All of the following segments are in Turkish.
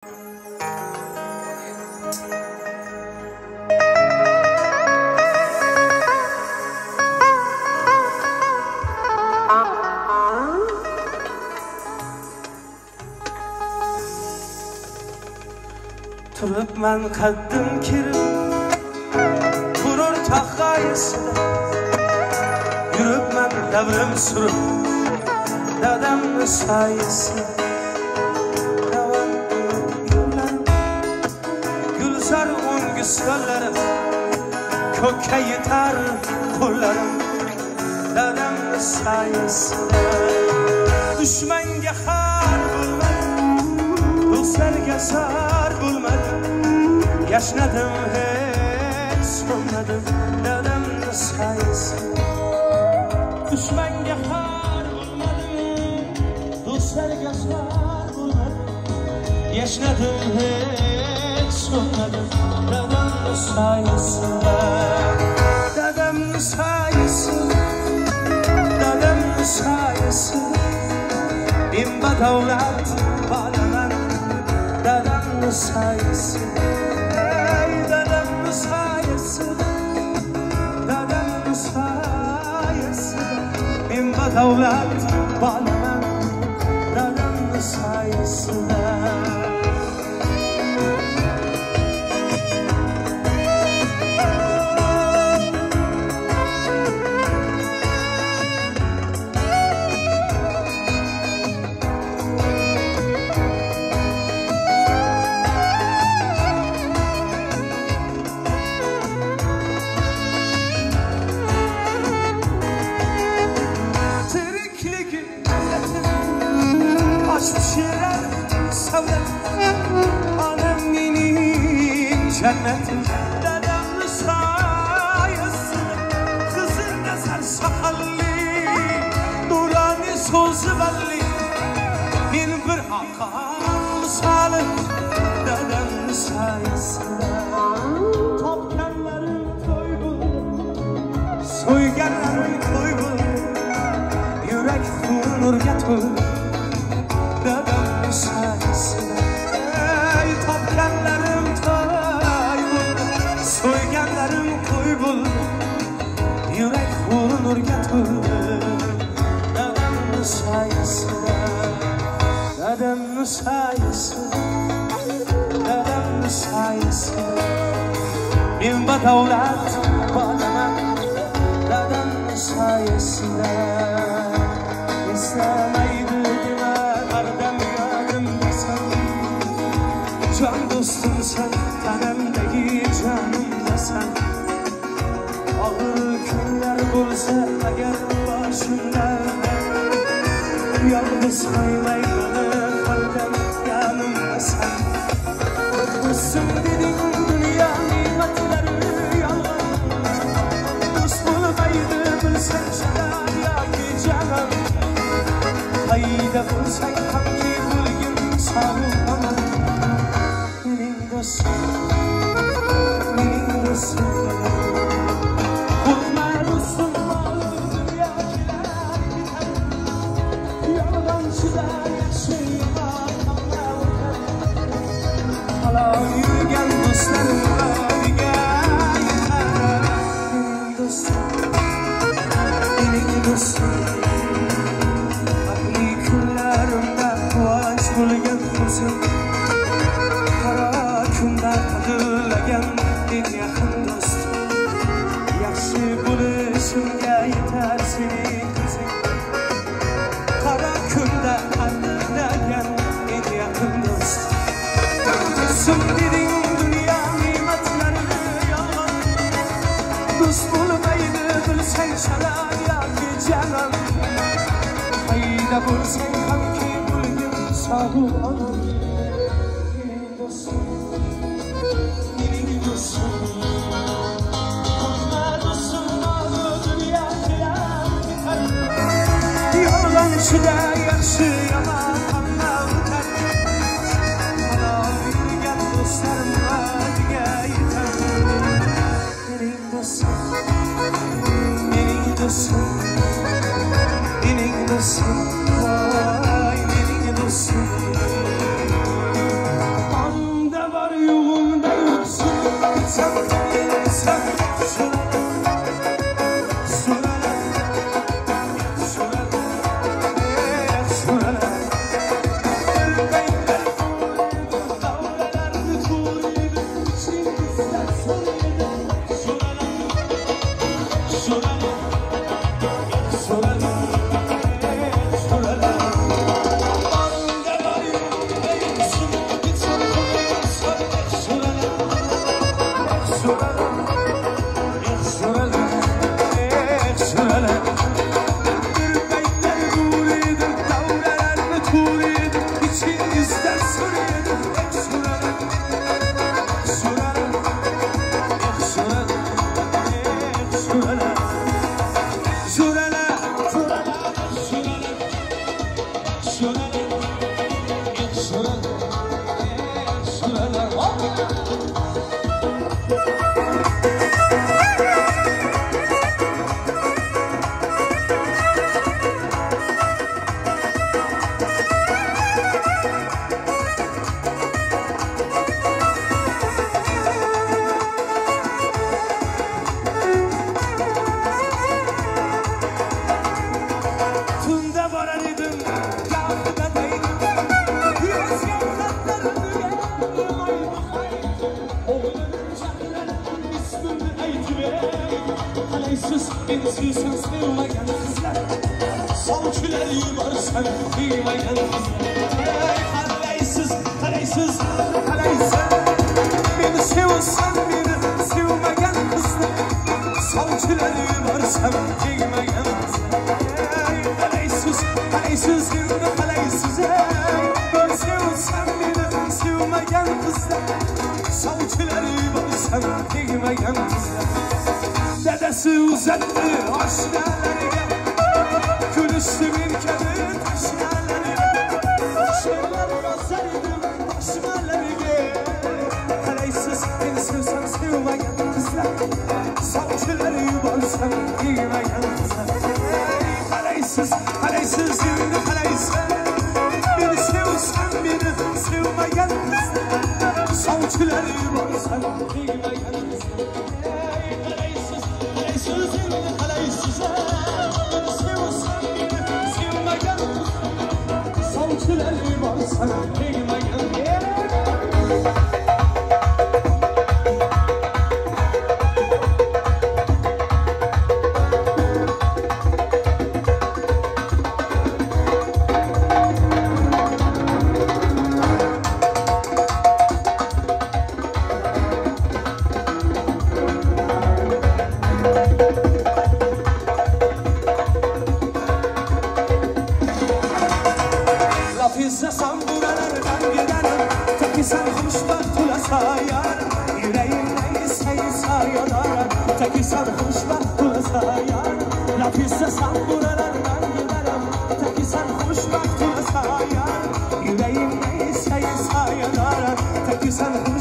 turibman qaddim kirib g'urur taqoyisida yuribman davrim surib dadamni soyasida gulzar o'ngis yo'llarim ko'kka yetar qo'llarim dadamni soyasida dushmanga xor bo'lmadim do'stlarga zor bulmadım. Yaşnadım hiç solmadım Dadamni sayesinde. Düşmanga xor bulmadım Do'stlarga zor bulmadim Yaşnadım hiç sayesinde Dadamni sayesinde Dadamni sayesinde Bin badavlat bolaman Dadamni sayesinde Ey dadamni sayesinde Dadamni sayesinde Bin badavlat bolaman Dadamni sayesinde benim cennetim Dedemli sayesinde Kızın nezer sakallı. Nurani sözü belli Bin bir hakan misali Dedemli sayesinde Topkanlarım koy bulur Soyganlarım koy bulur Yürek vurur yatır dadamni soyasi dadamni soyasi men badavlat bolaman dadamni soyasida eslamaydi dema bardam yodimdasan jon do'stimsan tanamdagi sen og'ir kunlar bo'lsa agar boshimda yolg'iz qo'ymayman Benim dostum Bulma dostum dünya kiler biter Yalancılar yaşayamam Hala yürüyen dostlarım Mening do'stim Hamma Gençliysen sevmeyen kızlar. Savçiler yuvar sen kıymayan kızlar. Ey kaleysız, kaleysız, kaleysen Beni sevsen sevmeyen kızlar. Savçiler yuvar sen kıymayan Setti aşk ellerine Kül üstümün kedir taş ellerine Şeyler gösterdim taş ellerine Heleysiz insizsen sevmeyen kızlar. Sankileri borsan giymeyen kızlar. Heleysiz, heleysiz şimdi heleysiz Beni sevsen beni sevmeyen İzlesem buralardan giderim. Teki sen hoşlar tula sayar. Yüreğim neyse sayar. Teki sen hoşlar tula sayar. Laf istesem buralardan giderim. Teki sen hoşlar tula sayar. Yüreğim neyse sayar. Teki sen hoşlar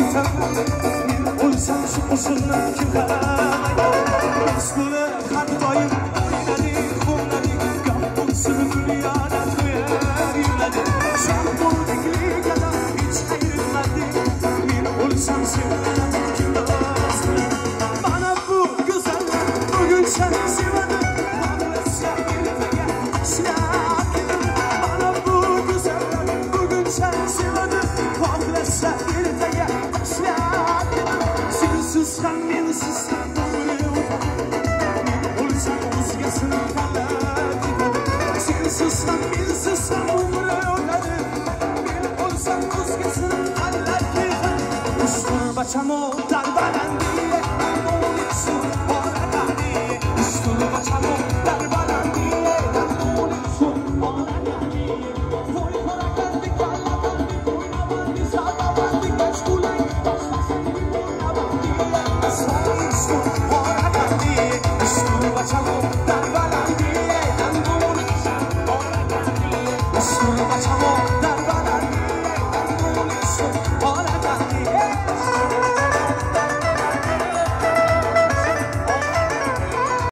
insan Ölsəm sususundan çıqar Üstünə qan qoyub amor tan banal.